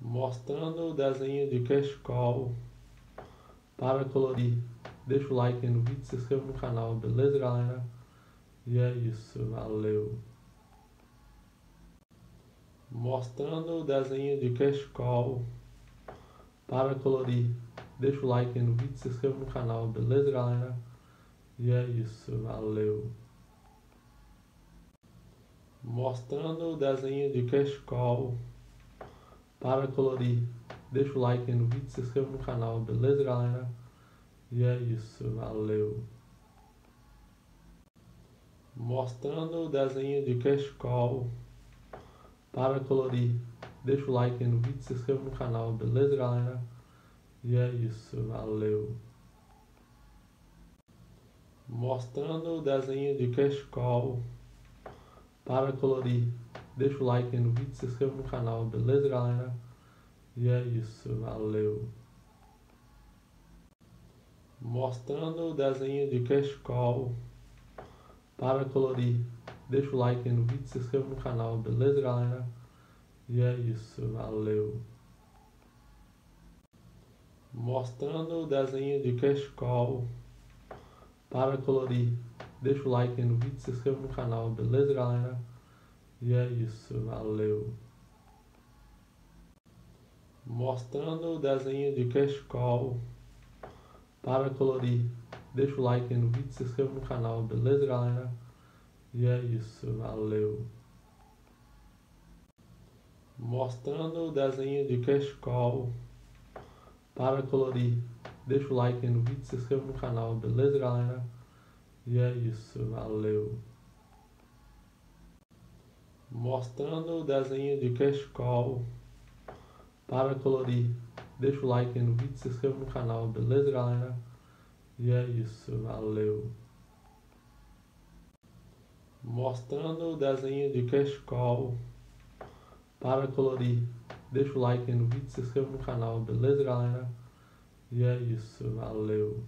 mostrando o desenho de Cash Call para colorir. Deixa o like aí no vídeo, se inscreva no canal, beleza galera? E é isso, valeu! Mostrando o desenho de Cash Call para colorir. Deixa o like aí no vídeo, se inscreva no canal, beleza galera? E é isso, valeu! Mostrando o desenho de Cash Call para colorir. Deixa o like aí no vídeo, se inscreva no canal, beleza galera? E é isso, valeu! Mostrando o desenho de Cash Call para colorir. Deixa o like aí no vídeo, se inscreva no canal, beleza galera? E é isso, valeu! Mostrando o desenho de Cash Call para colorir. Deixa o like aí no vídeo, se inscreva no canal, beleza galera? E é isso, valeu! Mostrando o desenho de Cash Call para colorir. Deixa o like aí no vídeo, se inscreva no canal, beleza galera? E é isso, valeu! Mostrando o desenho de Cash Call para colorir. Deixa o like aí no vídeo, se inscreva no canal, beleza galera? E é isso, valeu! Mostrando o desenho de Cash Call para colorir. Deixa o like aí no vídeo, se inscreva no canal, beleza galera? E é isso, valeu! Mostrando o desenho de Cash Call para colorir. Deixa o like aí no vídeo, se inscreva no canal, beleza galera? E é isso, valeu! Mostrando o desenho de Cash Call para colorir. Deixa o like aí no vídeo, se inscreva no canal, beleza galera? E é isso, valeu! Mostrando o desenho de Cash Call para colorir. Deixa o like aí no vídeo, se inscreva no canal, beleza galera? E é isso, valeu!